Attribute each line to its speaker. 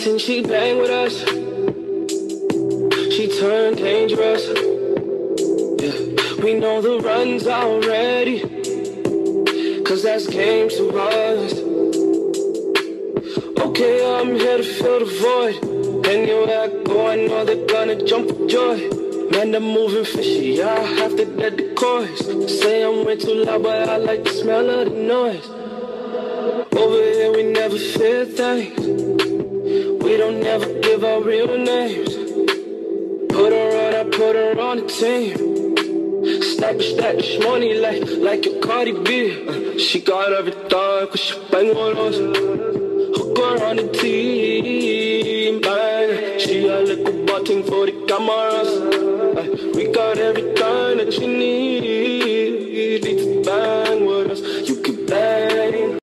Speaker 1: she bang with us, she turned dangerous. Yeah, we know the runs already, cause that's game to us. Okay, I'm here to fill the void. And you act, I know they're gonna jump for joy. Man, I'm moving fishy, I have to dead the course. Say I'm way too loud, but I like the smell of the noise. Over here, we never fear things. Never give our real names. Put her on, I put her on the team. A stack this money like, like your Cardi B. Uh, she got everything, cause she bang on us. Hook her on the team, bang. She a little button for the cameras. Uh, we got everything that you need.